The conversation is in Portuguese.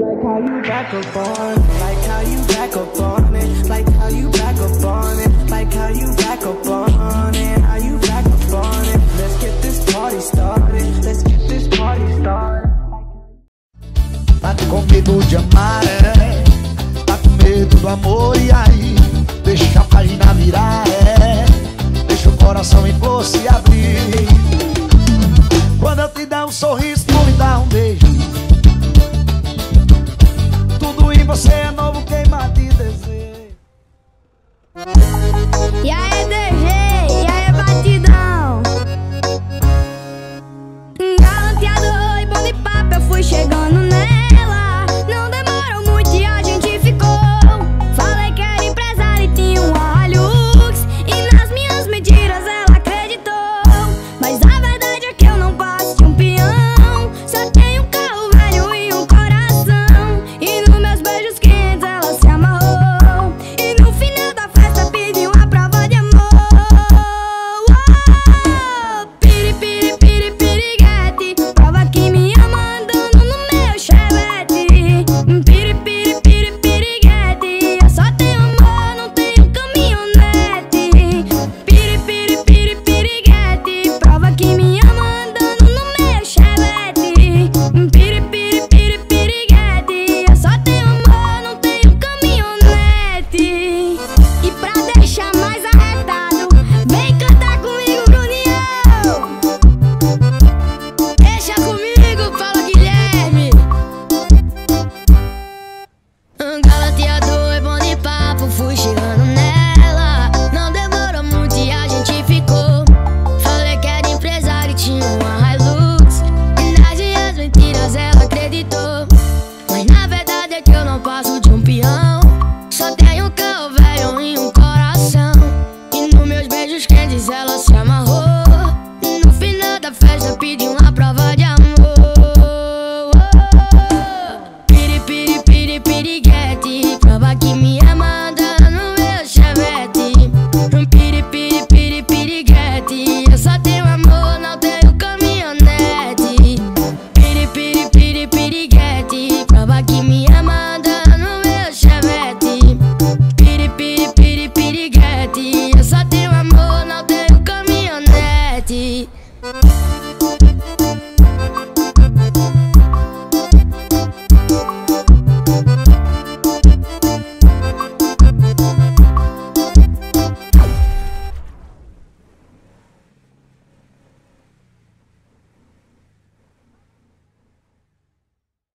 Like how you back up on it, like how you back up on it, like how you back up on it, like how you back up on it, how you back up on it. Let's get this party started, let's get this party started. Tá com medo de amar, é? Tá com medo do amor, e aí? Deixa a página virar, é? Deixa o coração em você abrir.